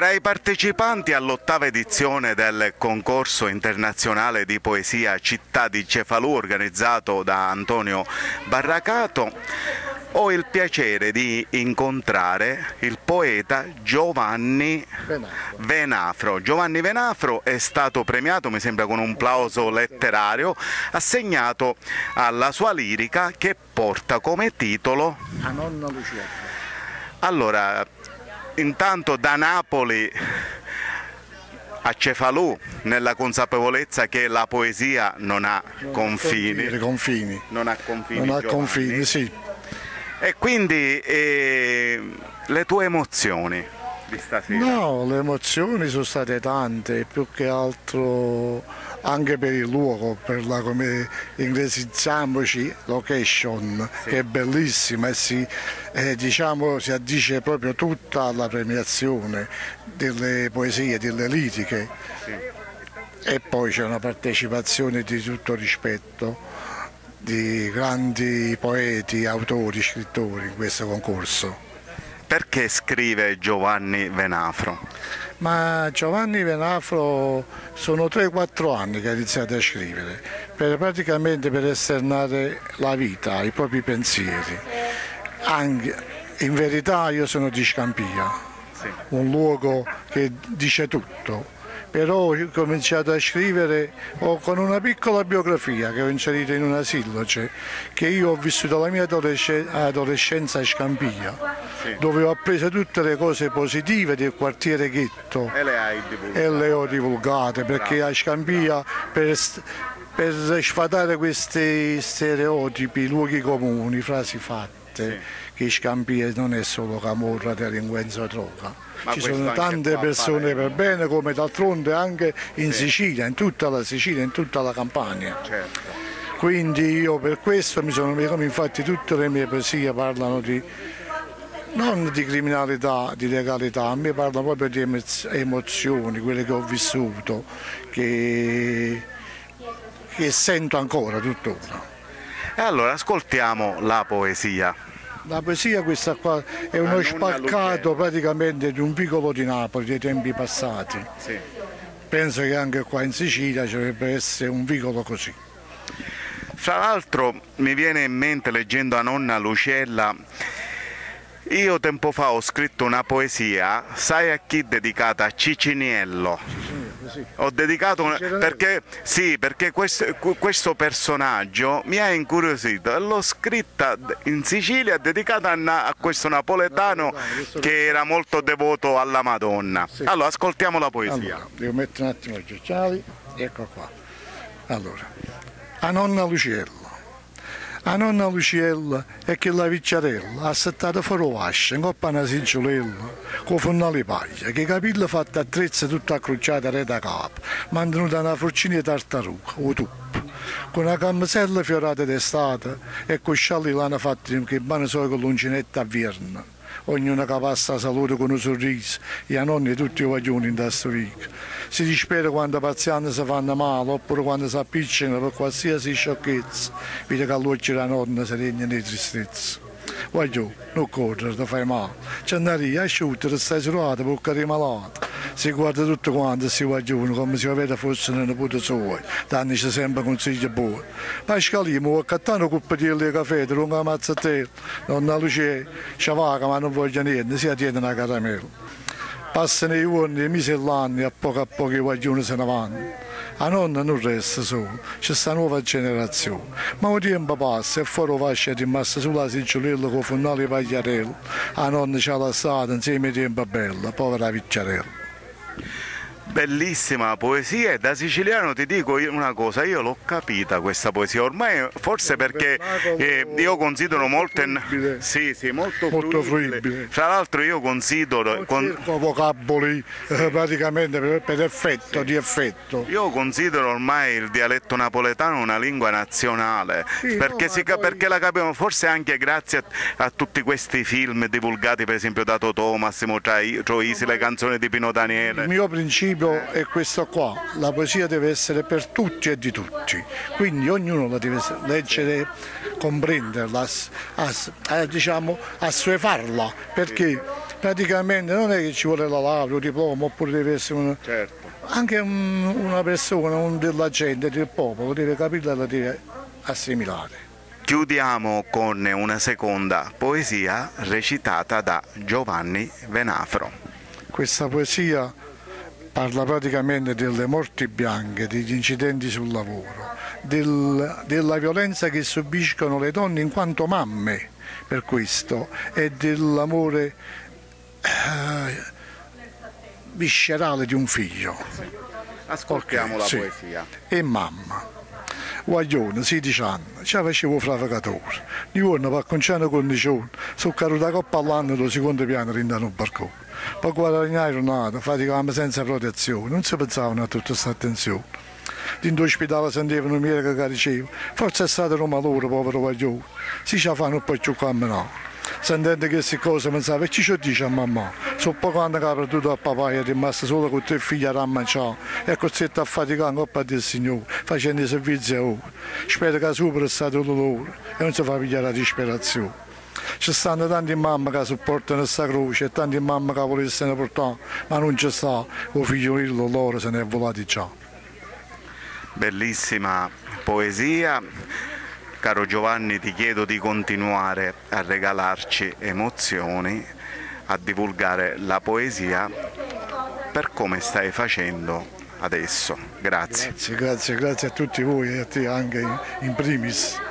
Tra i partecipanti all'ottava edizione del concorso internazionale di poesia Città di Cefalù organizzato da Antonio Barracato ho il piacere di incontrare il poeta Giovanni Venafro. Giovanni Venafro è stato premiato, mi sembra, con un plauso letterario, assegnato alla sua lirica che porta come titolo... A nonna Lucia. Allora, intanto da Napoli a Cefalù nella consapevolezza che la poesia non ha confini. confini. Non ha confini. Non ha confini, sì. E quindi eh, le tue emozioni di stasera? No, le emozioni sono state tante, più che altro anche per il luogo, per la come inglesizziamoci location, che è bellissima e si, eh, diciamo, si addice proprio tutta alla premiazione delle poesie, delle liriche. E poi c'è una partecipazione di tutto rispetto di grandi poeti, autori, scrittori in questo concorso. Perché scrive Giovanni Venafro? Ma Giovanni Venafro sono 3-4 anni che ha iniziato a scrivere, per, praticamente per esternare la vita, i propri pensieri. Anche, in verità io sono di Scampia, un luogo che dice tutto però ho cominciato a scrivere con una piccola biografia che ho inserito in una silloce che io ho vissuto la mia adolesce- adolescenza a Scampia Sì. dove ho appreso tutte le cose positive del quartiere ghetto E le hai divulgate? e le ho divulgate perché a Scampia per, per sfatare questi stereotipi, luoghi comuni, frasi fatte, che Scampia non è solo camorra, delinquenza o droga. Ma Ci sono tante persone Palermo. per bene come d'altronde anche in Sicilia, in tutta la Sicilia, in tutta la Campania. Certo. Quindi io per questo mi sono come infatti tutte le mie poesie parlano di non di criminalità, di legalità, a me parlano proprio di emo- emozioni, quelle che ho vissuto, che, che sento ancora tuttora. E allora ascoltiamo la poesia. La poesia questa qua è uno spaccato praticamente di un vicolo di Napoli dei tempi passati. Sì. Penso che anche qua in Sicilia ci dovrebbe essere un vicolo così. Fra l'altro mi viene in mente leggendo a nonna Lucella, io tempo fa ho scritto una poesia, sai a chi dedicata? A Ciciniello. Ho dedicato Ciciniello. perché, sì, perché questo, questo personaggio mi ha incuriosito l'ho scritta in Sicilia dedicata a, a questo napoletano che era molto devoto alla Madonna. Allora ascoltiamo la poesia. Allora, devo mettere un attimo gli occhiali, ecco qua. Allora, a nonna Luciella. A nonna Luciella è che la vicciarella ha settato fuori vascia, in coppa una sinciolella, con fonnali paglia, che i capelli fatti a trezza tutta accrociata re da capo, mantenuta una forcina di tartaruga, o tuppo, con una camisella fiorata d'estate e con scialli lana fatti che vanno solo con l'uncinetta a vierna. Ognuno che passa salute con un sorriso e a nonni tutti i guaglioni in questa vita. Si dispera quando i pazienti si fanno male oppure quando si appiccicano per qualsiasi sciocchezza. Vede che all'occhio la nonna si regna di tristezza. Voglio, non correre, ti fai male. C'è andare asciutta, stai isolata perché eri malato. Si guarda tutto quanto si guaglione come se vede fosse una nipote sua. Danni c'è sempre consigli buoni. Ma scaliamo, accattare una coppa di caffè, ti lunga mazza a te. Nonna Lucia, ci vaga ma non voglio niente, si attiene una caramella. Passano i giorni, i mesi e l'anno a poco a poco i guaglioni se ne vanno. A nonna non resta solo, c'è sta nuova generazione. Ma il tempo passa e fuori vascia è rimasta sulla sinciolella con fonnali pagliarello. A nonna ci ha lasciato insieme ai tempo bello, povera picciarella. Bellissima poesia e da siciliano ti dico una cosa, io l'ho capita questa poesia, ormai forse perché eh, io considero molto, fruibile. sì, sì, molto, Molto fruibile. fruibile. Fra l'altro io considero, con- Cerco vocaboli eh, praticamente per, per effetto, di effetto. io considero ormai il dialetto napoletano una lingua nazionale, Sì, perché, no, si poi- perché la capiamo forse anche grazie a, a tutti questi film divulgati per esempio da Totò, Massimo Troisi, le canzoni di Pino Il Daniele. mio principio è questo qua, la poesia deve essere per tutti e di tutti, quindi ognuno la deve leggere, comprenderla, ass- eh, diciamo, assuefarla, perché praticamente non è che ci vuole la laurea, il diploma, oppure deve essere una, Certo. anche un- una persona, un della gente, del popolo, deve capirla e la deve assimilare. Chiudiamo con una seconda poesia recitata da Giovanni Venafro. Questa poesia parla praticamente delle morti bianche, degli incidenti sul lavoro, del- della violenza che subiscono le donne in quanto mamme per questo e dell'amore eh, viscerale di un figlio Ascoltiamo Ok, la sì. poesia. e mamma. Guaglione, 16 anni, ci facevo fravigatore. Di giorno per conciare condizioni, sono caduto da coppa all'anno dal secondo piano rindano un barcone. Per guadagnare nada, faticavamo senza protezione, non si pensavano a tutta questa attenzione. Dentro l'ospedale sentivano un miele che diceva, forse è stato un malore, povero guaglione, si ci fanno un po' più camminare. Sentendo queste cose pensavo, e ci ci dice a mamma? So poco anni che ha perduto a papà è rimasto solo con tre figli a mangiare e è costretto a faticare coppa del Signore, facendo i servizi a ora. Spero che supera il stato loro e non si fa pigliare la disperazione. Ci stanno tante mamme che supportano questa croce e tante mamme che volessero portare, ma non ci sta, il figlio loro se ne è volato già. Bellissima poesia. Caro Giovanni, ti chiedo di continuare a regalarci emozioni, a divulgare la poesia per come stai facendo adesso. Grazie. Grazie, grazie, grazie a tutti voi e a te anche in primis.